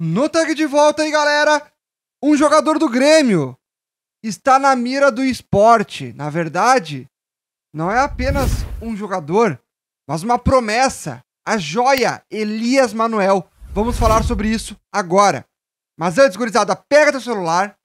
No tag de volta aí, galera, um jogador do Grêmio está na mira do esporte. Na verdade, não é apenas um jogador, mas uma promessa. A joia Elias Manuel. Vamos falar sobre isso agora. Mas antes, gurizada, pega teu celular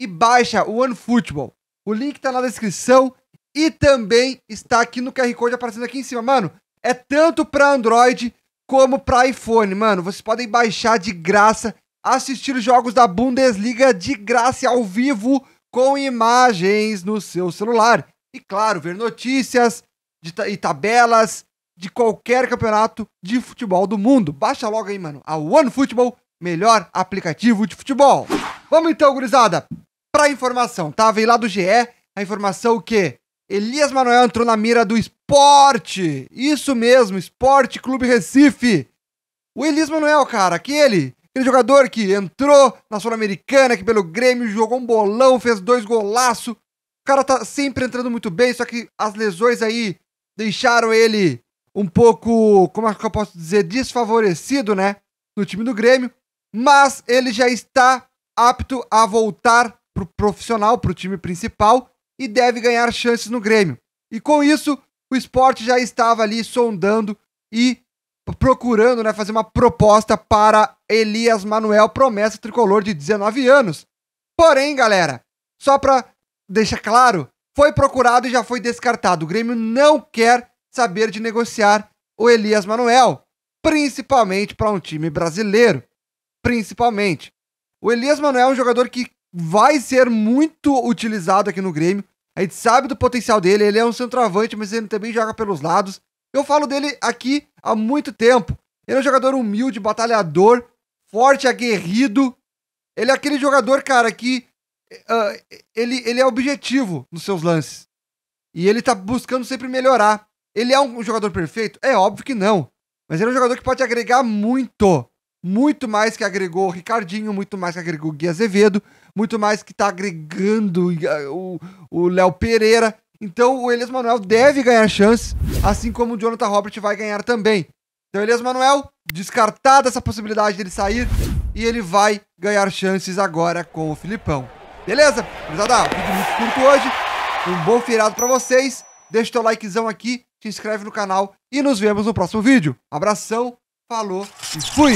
e baixa o OneFootball. O link tá na descrição e também está aqui no QR Code aparecendo aqui em cima. Mano, é tanto para Android como para iPhone, mano. Vocês podem baixar de graça, assistir jogos da Bundesliga de graça ao vivo com imagens no seu celular. E claro, ver notícias e tabelas de qualquer campeonato de futebol do mundo. Baixa logo aí, mano, a OneFootball, melhor aplicativo de futebol. Vamos então, gurizada, para informação, tá? Veio lá do GE a informação que Elias Manuel entrou na mira do esporte. Isso mesmo, Esporte Clube Recife. O Elias Manuel, cara, aquele, aquele jogador que entrou na Sul-Americana, que pelo Grêmio jogou um bolão, fez dois golaços. O cara tá sempre entrando muito bem, só que as lesões aí deixaram ele um pouco, como é que eu posso dizer, desfavorecido, né? No time do Grêmio. Mas ele já está apto a voltar pro profissional, pro time principal e deve ganhar chances no Grêmio. E com isso, o esporte já estava ali sondando e procurando né, fazer uma proposta para Elias Manuel, promessa tricolor de 19 anos. Porém, galera, só para deixar claro, foi procurado e já foi descartado. O Grêmio não quer saber de negociar o Elias Manuel, principalmente para um time brasileiro. Principalmente. O Elias Manuel é um jogador que vai ser muito utilizado aqui no Grêmio. A gente sabe do potencial dele, ele é um centroavante, mas ele também joga pelos lados. Eu falo dele aqui há muito tempo. Ele é um jogador humilde, batalhador, forte, aguerrido. Ele é aquele jogador, cara, que uh, ele, ele é objetivo nos seus lances. E ele tá buscando sempre melhorar. Ele é um jogador perfeito? É óbvio que não. Mas ele é um jogador que pode agregar muito. Muito mais que agregou o Ricardinho, muito mais que agregou o Gui Azevedo, muito mais que tá agregando o Léo Pereira. Então o Elias Manuel deve ganhar chance, assim como o Jonathan Robert vai ganhar também. Então Elias Manuel, descartada essa possibilidade dele sair, e ele vai ganhar chances agora com o Filipão. Beleza? Gurizada, vídeo muito curto hoje. Um bom feriado para vocês. Deixa o teu likezão aqui, se inscreve no canal e nos vemos no próximo vídeo. Abração, falou e fui!